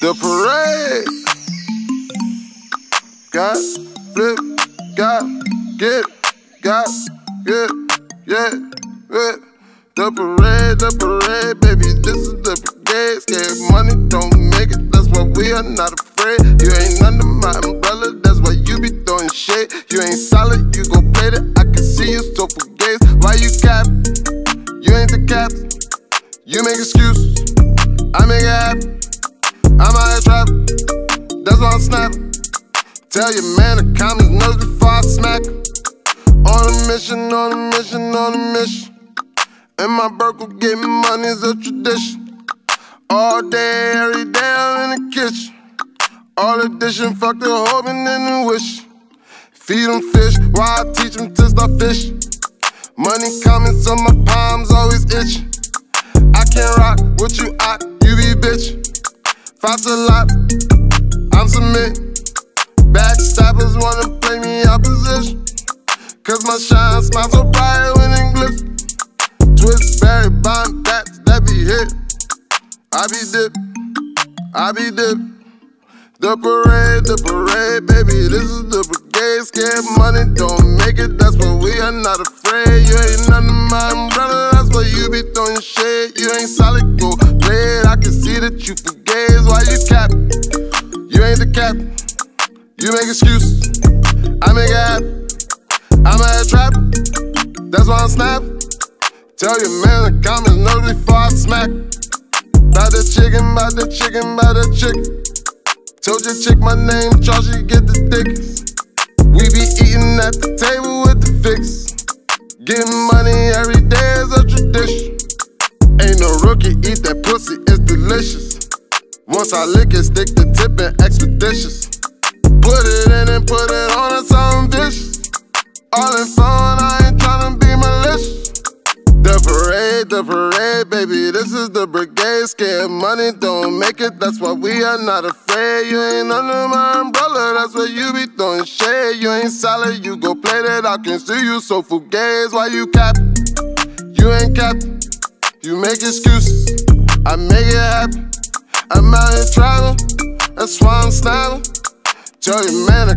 The parade. Got, flip, got, get, got, get, yeah, yeah. The parade, the parade, baby, this is the brigade. Scared money don't make it, that's why we are not afraid. You ain't under my umbrella, that's why you be throwing shade. You ain't solid, you gon' play it, I can see you so for gays. Why you cap? You ain't the captain. You make excuses, I make it happen. I'm out here trapping, that's why I'm snapping. Tell your man to calm his nerves before I smack him. On a mission, on a mission, on a mission. And my Burkle getting money is a tradition. All day, every day, I'm in the kitchen. All addition, fuck the hoping and the wish. Feed them fish while I teach them to start fishing. Money coming, so my palms always itching. I can't rock with you, I, you be bitch. Fast a lot, I'm submit. Backstabbers wanna play me opposition. Cause my shine smiles so bright when it glistens. Twist, berry, bomb, that, that be hit. I be dip, I be dip. The parade, the parade, baby, this is the brigade. Scared money don't make it, that's why we are not afraid. You ain't under my umbrella, that's why you be throwing shade. You ain't solid, go play it. I can see that you forgave. Why you cap? You ain't the captain. You make excuses, I make it happen. I'm at a trap, that's why I'm snapping. Tell your man calm his nerves before I smack. Bout the chicken, bout the chicken, bout the chicken. Told your chick my name, Charles, she get the thickest. We be eating at the table with the fix. Getting money every Once I lick it, stick the tip in expeditious. Put it in and put it on, it's something vicious. All in fun, I ain't tryna be malicious. The parade, the parade, baby, this is the brigade. Scared money don't make it, that's why we are not afraid. You ain't under my umbrella, that's why you be throwing shade. You ain't solid, you go play that, I can see you so fugazi. Why you cap? You ain't cap. You make excuses, I make it happen. I'm out here traveling, that's why I'm snapping. Tell your man to